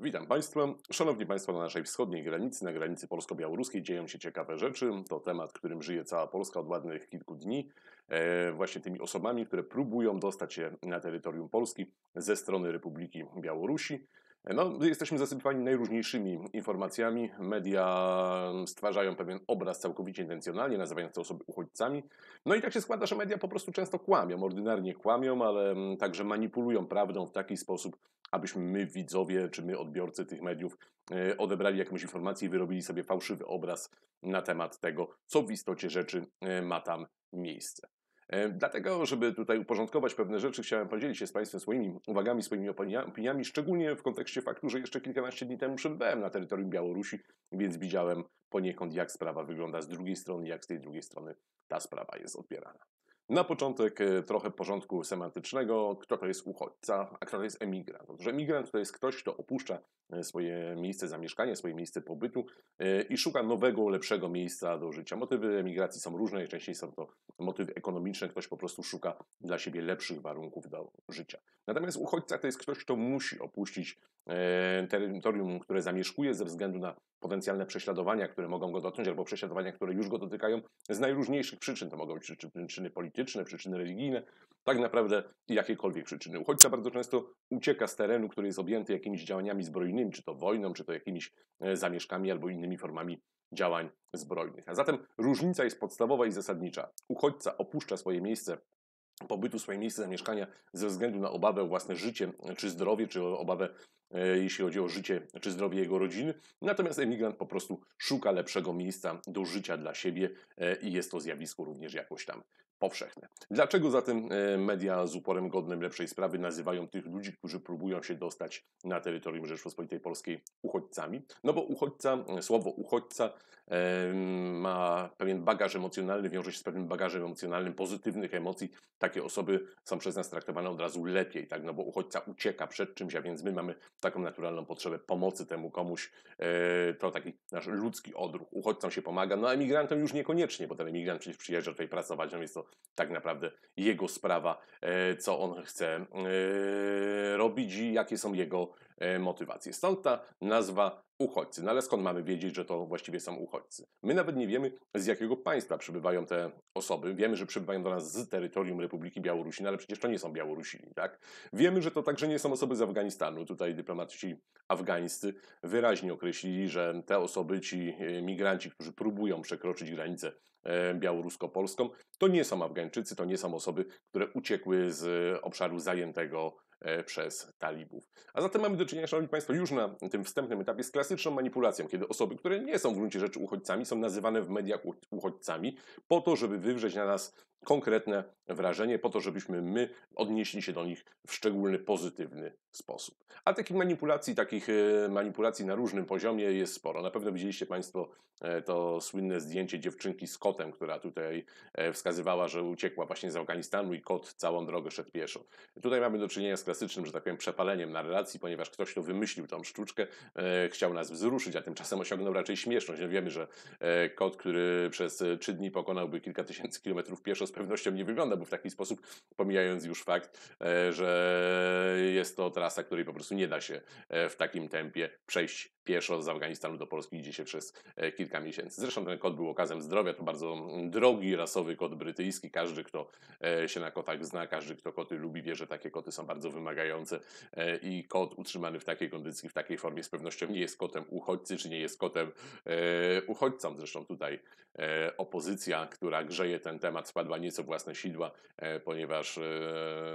Witam Państwa. Szanowni Państwo, na naszej wschodniej granicy, na granicy polsko-białoruskiej dzieją się ciekawe rzeczy. To temat, którym żyje cała Polska od ładnych kilku dni. E, właśnie tymi osobami, które próbują dostać się na terytorium Polski ze strony Republiki Białorusi. No, jesteśmy zasypani najróżniejszymi informacjami. Media stwarzają pewien obraz całkowicie intencjonalnie, nazywając te osoby uchodźcami. No i tak się składa, że media po prostu często kłamią, ordynarnie kłamią, ale mm, także manipulują prawdą w taki sposób, abyśmy my, widzowie, czy my, odbiorcy tych mediów, e, odebrali jakąś informację i wyrobili sobie fałszywy obraz na temat tego, co w istocie rzeczy e, ma tam miejsce. E, dlatego, żeby tutaj uporządkować pewne rzeczy, chciałem podzielić się z Państwem swoimi uwagami, swoimi opiniami, szczególnie w kontekście faktu, że jeszcze kilkanaście dni temu przebywałem na terytorium Białorusi, więc widziałem poniekąd, jak sprawa wygląda z drugiej strony, jak z tej drugiej strony ta sprawa jest odbierana. Na początek e, trochę porządku semantycznego, kto to jest uchodźca, a kto to jest emigrant. Otóż emigrant to jest ktoś, kto opuszcza e, swoje miejsce zamieszkania, swoje miejsce pobytu e, i szuka nowego, lepszego miejsca do życia. Motywy emigracji są różne, najczęściej są to motywy ekonomiczne, ktoś po prostu szuka dla siebie lepszych warunków do życia. Natomiast uchodźca to jest ktoś, kto musi opuścić terytorium, które zamieszkuje ze względu na potencjalne prześladowania, które mogą go dotknąć, albo prześladowania, które już go dotykają z najróżniejszych przyczyn. To mogą być przyczyny polityczne, przyczyny religijne, tak naprawdę jakiekolwiek przyczyny. Uchodźca bardzo często ucieka z terenu, który jest objęty jakimiś działaniami zbrojnymi, czy to wojną, czy to jakimiś e, zamieszkami albo innymi formami działań zbrojnych. A zatem różnica jest podstawowa i zasadnicza. Uchodźca opuszcza swoje miejsce pobytu, swoje miejsce zamieszkania ze względu na obawę o własne życie czy zdrowie, czy obawę E, jeśli chodzi o życie czy zdrowie jego rodziny. Natomiast emigrant po prostu szuka lepszego miejsca do życia dla siebie e, i jest to zjawisko również jakoś tam powszechne. Dlaczego zatem e, media z uporem godnym lepszej sprawy nazywają tych ludzi, którzy próbują się dostać na terytorium Rzeczpospolitej Polskiej uchodźcami? No bo uchodźca, słowo uchodźca ma pewien bagaż emocjonalny, wiąże się z pewnym bagażem emocjonalnym pozytywnych emocji. Takie osoby są przez nas traktowane od razu lepiej, tak? No bo uchodźca ucieka przed czymś, a więc my mamy taką naturalną potrzebę pomocy temu komuś. E, to taki nasz ludzki odruch. Uchodźcom się pomaga, no a emigrantom już niekoniecznie, bo ten emigrant przecież przyjeżdża tutaj pracować, no jest to tak naprawdę jego sprawa, e, co on chce e, robić i jakie są jego motywacje. Stąd ta nazwa uchodźcy. No ale skąd mamy wiedzieć, że to właściwie są uchodźcy? My nawet nie wiemy, z jakiego państwa przybywają te osoby. Wiemy, że przybywają do nas z terytorium Republiki Białorusi, no ale przecież to nie są Białorusini, tak? Wiemy, że to także nie są osoby z Afganistanu. Tutaj dyplomaci afgańscy wyraźnie określili, że te osoby, ci e, migranci, którzy próbują przekroczyć granicę e, białorusko-polską, to nie są Afgańczycy, to nie są osoby, które uciekły z obszaru zajętego E, przez talibów. A zatem mamy do czynienia, Szanowni Państwo, już na tym wstępnym etapie z klasyczną manipulacją, kiedy osoby, które nie są w gruncie rzeczy uchodźcami, są nazywane w mediach uchodźcami, po to, żeby wywrzeć na nas konkretne wrażenie, po to, żebyśmy my odnieśli się do nich w szczególny, pozytywny sposób. A takich manipulacji, takich e, manipulacji na różnym poziomie jest sporo. Na pewno widzieliście Państwo e, to słynne zdjęcie dziewczynki z kotem, która tutaj e, wskazywała, że uciekła właśnie z Afganistanu i kot całą drogę szedł pieszo. Tutaj mamy do czynienia z klasycznym, że tak powiem, przepaleniem na relacji, ponieważ ktoś, kto wymyślił tą sztuczkę, chciał nas wzruszyć, a tymczasem osiągnął raczej śmieszność. No wiemy, że kot, który przez trzy dni pokonałby kilka tysięcy kilometrów pieszo, z pewnością nie wygląda w taki sposób, pomijając już fakt, że jest to trasa, której po prostu nie da się e, w takim tempie przejść pieszo z Afganistanu do Polski, idzie się przez e, kilka miesięcy. Zresztą ten kot był okazem zdrowia, to bardzo mm, drogi, rasowy kot brytyjski. Każdy, kto e, się na kotach zna, każdy, kto koty lubi, wie, że takie koty są bardzo wymagające i kot utrzymany w takiej kondycji, w takiej formie z pewnością nie jest kotem uchodźcy, czy nie jest kotem uchodźcą. Zresztą tutaj opozycja, która grzeje ten temat, spadła nieco własne sidła, ponieważ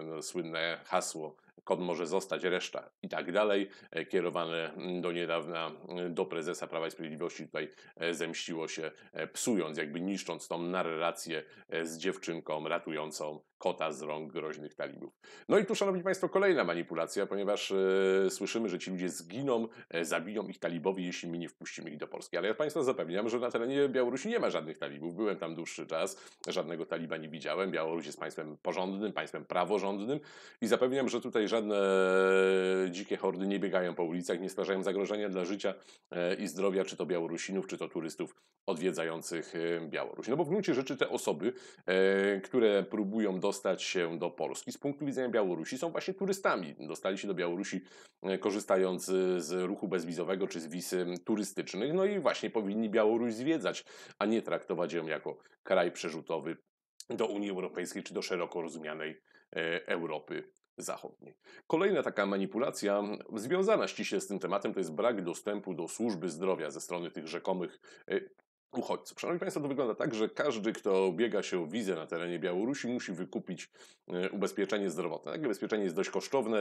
no, słynne hasło kod może zostać, reszta i tak dalej, e, kierowane mm, do niedawna mm, do prezesa Prawa i Sprawiedliwości. Tutaj e, zemściło się, e, psując, jakby niszcząc tą narrację z dziewczynką ratującą kota z rąk groźnych talibów. No i tu, Szanowni Państwo, kolejna manipulacja, ponieważ e, słyszymy, że ci ludzie zginą, e, zabiją ich talibowi, jeśli my nie wpuścimy ich do Polski. Ale ja Państwa zapewniam, że na terenie Białorusi nie ma żadnych talibów. Byłem tam dłuższy czas, żadnego taliba nie widziałem. Białoruś jest państwem porządnym, państwem praworządnym i zapewniam, że tutaj żadne dzikie hordy nie biegają po ulicach, nie stwarzają zagrożenia dla życia e, i zdrowia, czy to Białorusinów, czy to turystów odwiedzających e, Białoruś. No bo w gruncie rzeczy te osoby, e, które próbują dostać się do Polski z punktu widzenia Białorusi są właśnie turystami. Dostali się do Białorusi korzystając z ruchu bezwizowego czy z wiz turystycznych, no i właśnie powinni Białoruś zwiedzać, a nie traktować ją jako kraj przerzutowy do Unii Europejskiej czy do szeroko rozumianej Europy Zachodniej. Kolejna taka manipulacja związana ściśle z tym tematem to jest brak dostępu do służby zdrowia ze strony tych rzekomych e, uchodźców. Szanowni Państwo, to wygląda tak, że każdy, kto biega się o wizę na terenie Białorusi, musi wykupić e, ubezpieczenie zdrowotne. Takie ubezpieczenie jest dość kosztowne,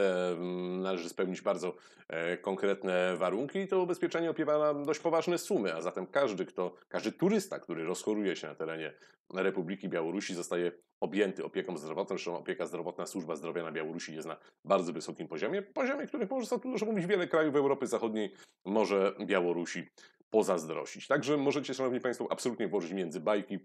należy spełnić bardzo e, konkretne warunki i to ubezpieczenie opiewa na dość poważne sumy, a zatem każdy, kto, każdy turysta, który rozchoruje się na terenie Republiki Białorusi, zostaje objęty opieką zdrowotną. Zresztą opieka zdrowotna, służba zdrowia na Białorusi jest na bardzo wysokim poziomie, poziomie, których może tu dużo mówić wiele krajów Europy Zachodniej, może Białorusi pozazdrościć. Także możecie, Szanowni Państwo, absolutnie włożyć między bajki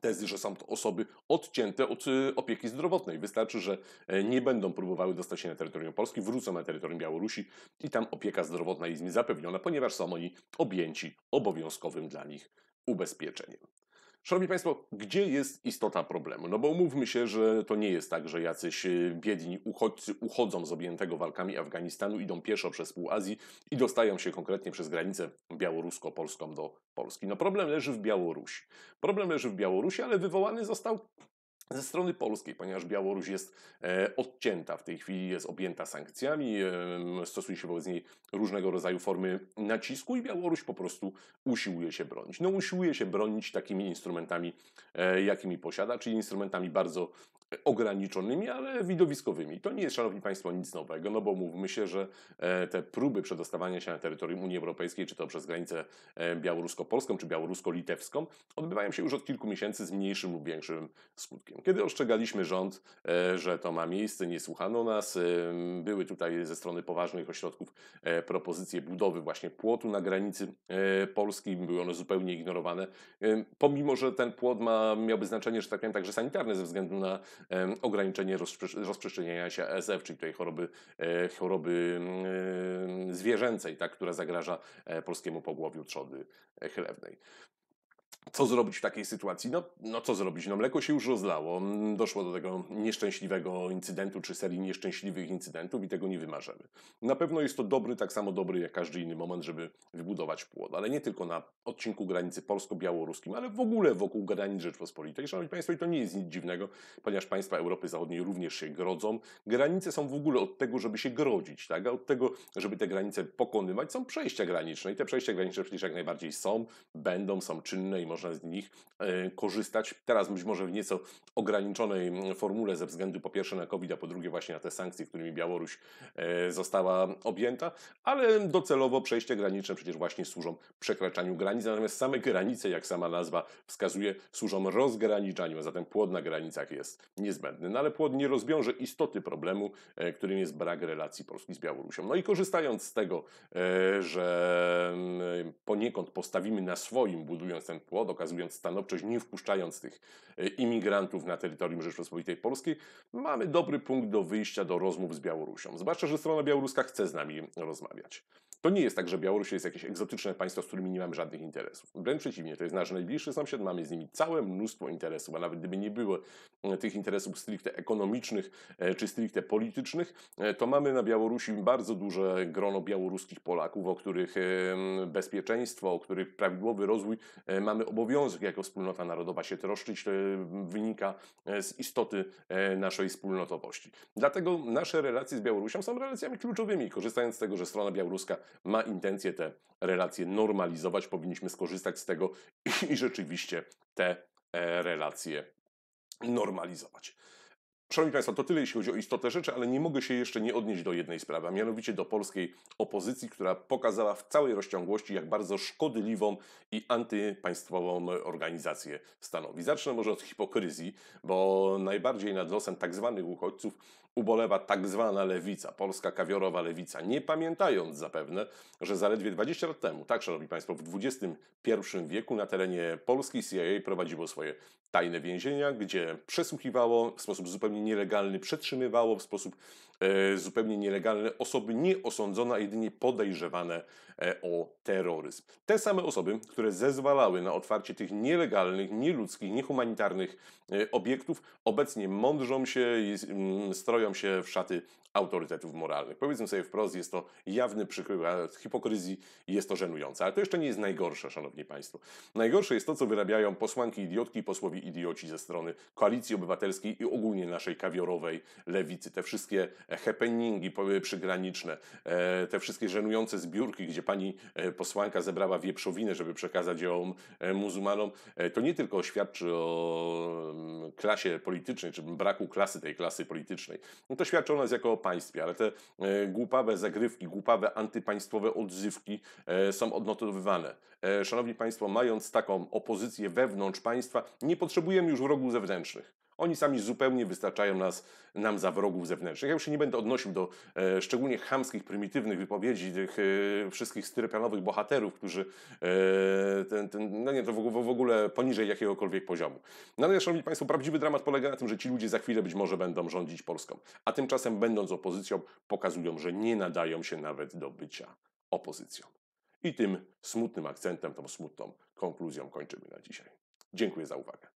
tezy, że są to osoby odcięte od y, opieki zdrowotnej. Wystarczy, że e, nie będą próbowały dostać się na terytorium Polski, wrócą na terytorium Białorusi i tam opieka zdrowotna jest im zapewniona, ponieważ są oni objęci obowiązkowym dla nich ubezpieczeniem. Szanowni Państwo, gdzie jest istota problemu? No bo umówmy się, że to nie jest tak, że jacyś y, biedni uchodźcy uchodzą z objętego walkami Afganistanu, idą pieszo przez pół Azji i dostają się konkretnie przez granicę białorusko-polską do Polski. No problem leży w Białorusi. Problem leży w Białorusi, ale wywołany został ze strony polskiej, ponieważ Białoruś jest e, odcięta w tej chwili, jest objęta sankcjami, stosuje się wobec niej różnego rodzaju formy nacisku i Białoruś po prostu usiłuje się bronić. No usiłuje się bronić takimi instrumentami, e, jakimi posiada, czyli instrumentami bardzo ograniczonymi, ale widowiskowymi. To nie jest, Szanowni Państwo, nic nowego, no bo mówmy się, że e, te próby przedostawania się na terytorium Unii Europejskiej, czy to przez granicę e, białorusko-polską, czy białorusko-litewską, odbywają się już od kilku miesięcy z mniejszym lub większym skutkiem. Kiedy ostrzegaliśmy rząd, e, że to ma miejsce, nie słuchano nas, były tutaj ze strony poważnych ośrodków propozycje budowy właśnie płotu na granicy Polski, były one zupełnie ignorowane, pomimo, że ten płot ma, miałby znaczenie, że tak powiem, także sanitarne ze względu na ograniczenie rozprzestrzeniania się ASF, czyli tej choroby, e, choroby mm, zwierzęcej, tak, która zagraża e, polskiemu pogłowiu trzody e, chlewnej. Co zrobić w takiej sytuacji? No, no co zrobić? No mleko się już rozlało, doszło do tego nieszczęśliwego incydentu, czy serii nieszczęśliwych incydentów i tego nie wymarzymy. Na pewno jest to dobry, tak samo dobry jak każdy inny moment, żeby wybudować płot, ale nie tylko na odcinku granicy polsko-białoruskim, ale w ogóle wokół granic Rzeczpospolitej. Szanowni Państwo, i to nie jest nic dziwnego, ponieważ państwa Europy Zachodniej również się grodzą. Granice są w ogóle od tego, żeby się grodzić, tak? a od tego, żeby te granice pokonywać, są przejścia graniczne i te przejścia graniczne przecież jak najbardziej są, będą, są czynne i można z nich e, korzystać. Teraz być może w nieco ograniczonej mm, formule ze względu po pierwsze na COVID, a po drugie właśnie na te sankcje, którymi Białoruś e, została objęta, ale docelowo przejścia graniczne przecież właśnie służą przekraczaniu granic, natomiast same granice, jak sama nazwa wskazuje, służą rozgraniczaniu, a zatem płot na granicach jest niezbędny. No ale płot nie rozwiąże istoty problemu, e, którym jest brak relacji Polski z Białorusią. No i korzystając z tego, że mm, poniekąd postawimy na swoim, budując ten płot, okazując stanowczość, nie wpuszczając tych e, imigrantów na terytorium Rzeczpospolitej Polskiej, mamy dobry punkt do wyjścia do rozmów z Białorusią. Zwłaszcza, że strona białoruska chce z nami rozmawiać. To nie jest tak, że Białoruś jest jakieś egzotyczne państwo, z którymi nie mamy żadnych interesów. Wręcz przeciwnie, to jest nasz najbliższy sąsiad, mamy z nimi całe mnóstwo interesów, a nawet gdyby nie było e, tych interesów stricte ekonomicznych e, czy stricte politycznych, to mamy na Białorusi bardzo duże grono białoruskich Polaków, o których bezpieczeństwo, o których prawidłowy rozwój mamy obowiązek jako wspólnota narodowa się troszczyć, wynika e, z istoty e, naszej wspólnotowości. Dlatego nasze relacje z Białorusią są relacjami kluczowymi. Korzystając z tego, że strona białoruska ma intencję te relacje normalizować, powinniśmy skorzystać z tego i rzeczywiście te e, relacje normalizować. Szanowni Państwo, to tyle jeśli chodzi o istotę rzeczy, ale nie mogę się jeszcze nie odnieść do jednej sprawy, a mianowicie do polskiej opozycji, która pokazała w całej rozciągłości, jak bardzo szkodliwą i antypaństwową organizację stanowi. Zacznę może od hipokryzji, bo najbardziej nad losem tak zwanych uchodźców ubolewa tak zwana lewica, polska kawiorowa lewica, nie pamiętając zapewne, że zaledwie 20 lat temu, tak szanowni państwo, w XXI wieku na terenie Polski CIA prowadziło swoje tajne więzienia, gdzie przesłuchiwało w sposób zupełnie nielegalny, przetrzymywało w sposób e, zupełnie nielegalny osoby nieosądzone, a jedynie podejrzewane e, o terroryzm. Te same osoby, które zezwalały na otwarcie tych nielegalnych, nieludzkich, niehumanitarnych e, obiektów, obecnie mądrzą się i mm, stroją się w szaty autorytetów moralnych. Powiedzmy sobie wprost, jest to jawny przykład hipokryzji i jest to żenujące. Ale to jeszcze nie jest najgorsze, szanowni państwo. Najgorsze jest to, co wyrabiają posłanki idiotki i posłowie idioci ze strony Koalicji Obywatelskiej i ogólnie naszej kawiorowej lewicy. Te wszystkie happeningi przygraniczne, e, te wszystkie żenujące zbiórki, gdzie pani e, posłanka zebrała wieprzowinę, żeby przekazać ją e, muzułmanom, to nie tylko świadczy o mm, klasie politycznej, czy braku klasy tej klasy politycznej. No to świadczy o nas jako państwie, ale te głupawe zagrywki, głupawe antypaństwowe odzywki są odnotowywane. Szanowni Państwo, mając taką opozycję wewnątrz państwa, nie potrzebujemy już wrogów zewnętrznych. Oni sami zupełnie wystarczają nas, nam za wrogów zewnętrznych. Ja już się nie będę odnosił do e, szczególnie chamskich, prymitywnych wypowiedzi tych e, wszystkich styropianowych bohaterów, którzy e, ten, ten, no nie, to w, w ogóle poniżej jakiegokolwiek poziomu. No ale, Szanowni Państwo, prawdziwy dramat polega na tym, że ci ludzie za chwilę być może będą rządzić Polską, a tymczasem będąc opozycją pokazują, że nie nadają się nawet do bycia opozycją. I tym smutnym akcentem, tą smutną konkluzją kończymy na dzisiaj. Dziękuję za uwagę.